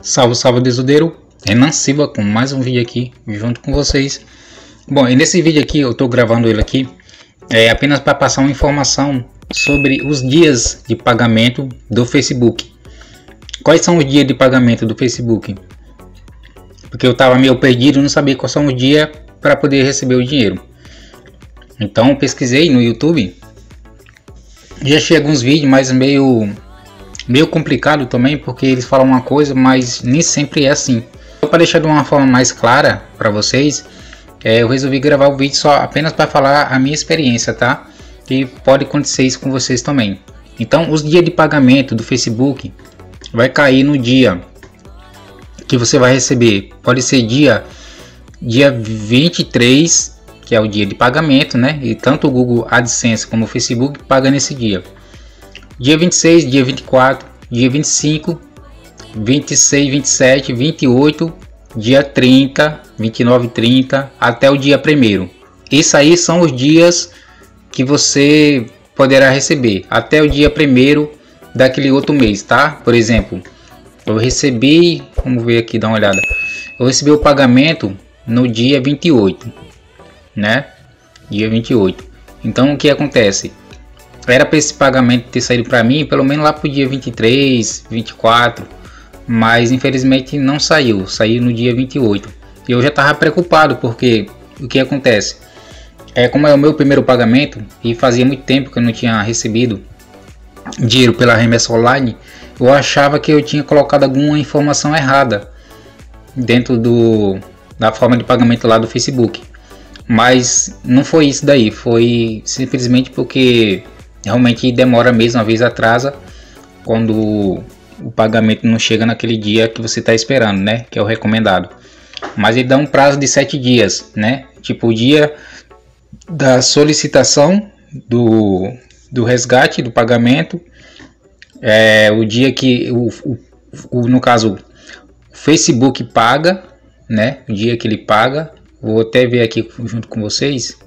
Salve, salve desudeiro, Renan Silva com mais um vídeo aqui junto com vocês. Bom, e nesse vídeo aqui eu estou gravando ele aqui é apenas para passar uma informação sobre os dias de pagamento do Facebook. Quais são os dias de pagamento do Facebook? Porque eu estava meio perdido, não sabia quais são os dias para poder receber o dinheiro. Então pesquisei no YouTube e achei alguns vídeos, mas meio meio complicado também, porque eles falam uma coisa, mas nem sempre é assim. Para deixar de uma forma mais clara para vocês, é, eu resolvi gravar o vídeo só apenas para falar a minha experiência, tá? Que pode acontecer isso com vocês também. Então, os dias de pagamento do Facebook vai cair no dia que você vai receber. Pode ser dia dia 23, que é o dia de pagamento, né? E tanto o Google AdSense como o Facebook paga nesse dia dia 26, dia 24, dia 25, 26, 27, 28, dia 30, 29 e 30 até o dia 1 Isso aí são os dias que você poderá receber até o dia 1 daquele outro mês, tá? Por exemplo, eu recebi, vamos ver aqui, dar uma olhada. Eu recebi o pagamento no dia 28, né? Dia 28. Então o que acontece? Era para esse pagamento ter saído para mim pelo menos lá pro dia 23, 24, mas infelizmente não saiu, saiu no dia 28. E eu já estava preocupado porque o que acontece? É como é o meu primeiro pagamento e fazia muito tempo que eu não tinha recebido dinheiro pela remessa online, eu achava que eu tinha colocado alguma informação errada dentro do da forma de pagamento lá do Facebook. Mas não foi isso daí, foi simplesmente porque realmente demora mesmo, às vezes atrasa quando o pagamento não chega naquele dia que você está esperando, né? Que é o recomendado. Mas ele dá um prazo de sete dias, né? Tipo o dia da solicitação do, do resgate do pagamento, é o dia que o, o, o no caso o Facebook paga, né? O dia que ele paga. Vou até ver aqui junto com vocês.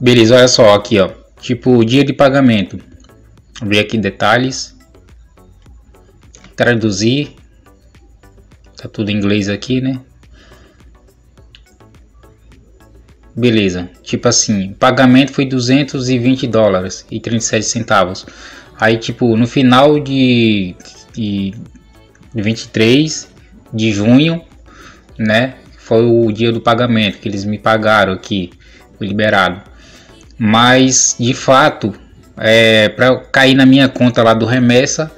Beleza, olha só aqui, ó. Tipo, dia de pagamento. Ver aqui detalhes. Traduzir. Tá tudo em inglês aqui, né? Beleza. Tipo assim, pagamento foi 220 dólares e 37 centavos. Aí, tipo, no final de, de 23 de junho, né? Foi o dia do pagamento que eles me pagaram aqui, liberado. Mas de fato, é, para cair na minha conta lá do remessa,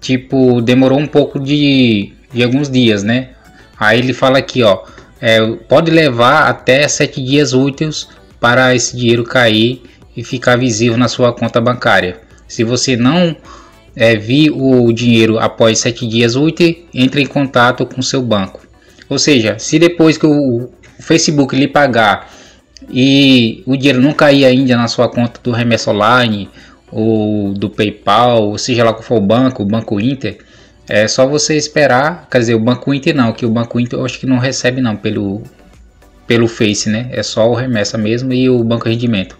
tipo, demorou um pouco de, de alguns dias, né? Aí ele fala aqui, ó, é, pode levar até sete dias úteis para esse dinheiro cair e ficar visível na sua conta bancária. Se você não é, vir o dinheiro após sete dias úteis, entre em contato com seu banco. Ou seja, se depois que o, o Facebook lhe pagar e o dinheiro não cair ainda na sua conta do Remessa Online ou do PayPal, ou seja lá qual for o banco, o Banco Inter, é só você esperar, quer dizer, o Banco Inter não, que o Banco Inter eu acho que não recebe não pelo pelo Face, né? É só o remessa mesmo e o banco rendimento.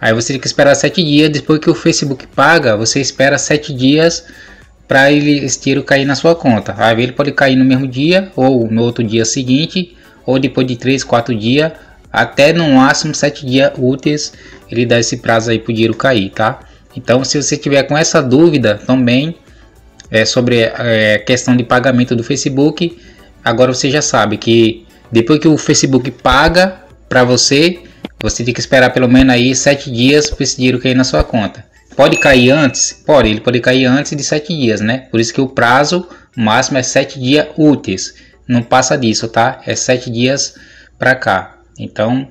Aí você tem que esperar sete dias depois que o Facebook paga, você espera sete dias para ele esse cair na sua conta. Aí ele pode cair no mesmo dia ou no outro dia seguinte ou depois de três, quatro dias até no máximo 7 dias úteis ele dá esse prazo aí para o dinheiro cair, tá? Então, se você tiver com essa dúvida também é, sobre a é, questão de pagamento do Facebook, agora você já sabe que depois que o Facebook paga para você, você tem que esperar pelo menos aí 7 dias para esse dinheiro cair na sua conta. Pode cair antes? Pode, ele pode cair antes de 7 dias, né? Por isso que o prazo máximo é 7 dias úteis. Não passa disso, tá? É 7 dias para cá. Então,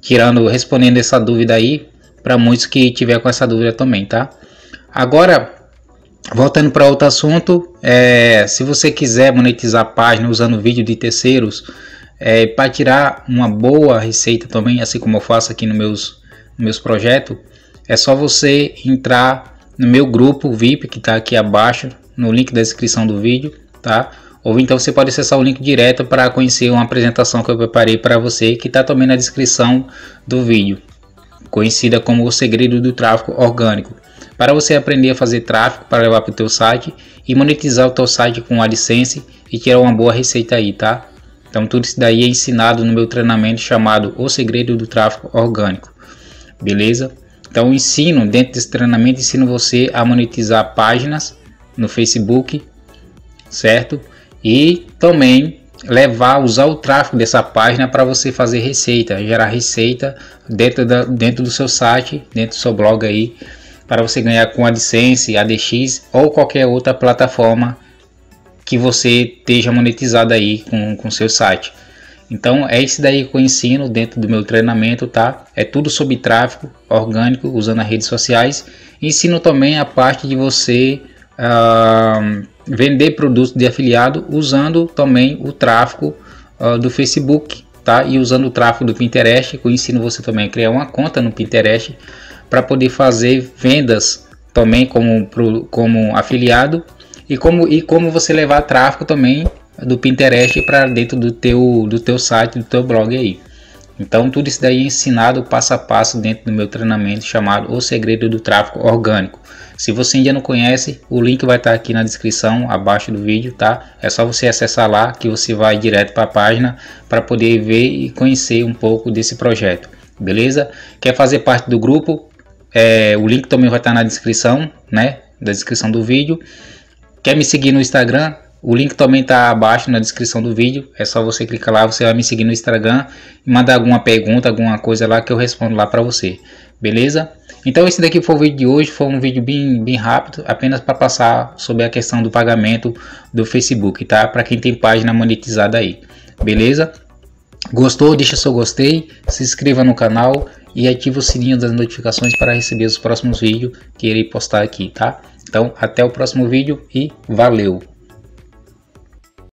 tirando, respondendo essa dúvida aí, para muitos que tiver com essa dúvida também, tá? Agora, voltando para outro assunto, é, se você quiser monetizar a página usando vídeo de terceiros, é, para tirar uma boa receita também, assim como eu faço aqui nos meus, meus projetos, é só você entrar no meu grupo VIP que está aqui abaixo, no link da descrição do vídeo, tá? Ou então você pode acessar o link direto para conhecer uma apresentação que eu preparei para você, que está também na descrição do vídeo, conhecida como o segredo do tráfego orgânico. para você aprender a fazer tráfego para levar para o teu site e monetizar o teu site com a licença e tirar uma boa receita aí, tá? Então tudo isso daí é ensinado no meu treinamento chamado O Segredo do Tráfego Orgânico. Beleza? Então ensino dentro desse treinamento ensino você a monetizar páginas no Facebook, certo? E também levar, usar o tráfego dessa página para você fazer receita, gerar receita dentro, da, dentro do seu site, dentro do seu blog aí, para você ganhar com AdSense, ADX ou qualquer outra plataforma que você esteja monetizado aí com o seu site. Então é isso daí que eu ensino dentro do meu treinamento, tá? É tudo sobre tráfego orgânico usando as redes sociais. Ensino também a parte de você uh, vender produtos de afiliado usando também o tráfego uh, do Facebook, tá? E usando o tráfego do Pinterest, eu ensino você também a criar uma conta no Pinterest para poder fazer vendas também como, como afiliado e como, e como você levar tráfego também do Pinterest para dentro do teu, do teu site, do teu blog aí. Então tudo isso daí é ensinado passo a passo dentro do meu treinamento chamado O Segredo do Tráfego Orgânico. Se você ainda não conhece, o link vai estar aqui na descrição abaixo do vídeo, tá? É só você acessar lá que você vai direto para a página para poder ver e conhecer um pouco desse projeto, beleza? Quer fazer parte do grupo? É, o link também vai estar na descrição, né? Da descrição do vídeo. Quer me seguir no Instagram? O link também está abaixo na descrição do vídeo. É só você clicar lá, você vai me seguir no Instagram e mandar alguma pergunta, alguma coisa lá que eu respondo lá para você. Beleza? Então esse daqui foi o vídeo de hoje, foi um vídeo bem, bem rápido, apenas para passar sobre a questão do pagamento do Facebook, tá? Para quem tem página monetizada aí. Beleza? Gostou? Deixa seu gostei, se inscreva no canal e ative o sininho das notificações para receber os próximos vídeos que irei postar aqui, tá? Então, até o próximo vídeo e valeu!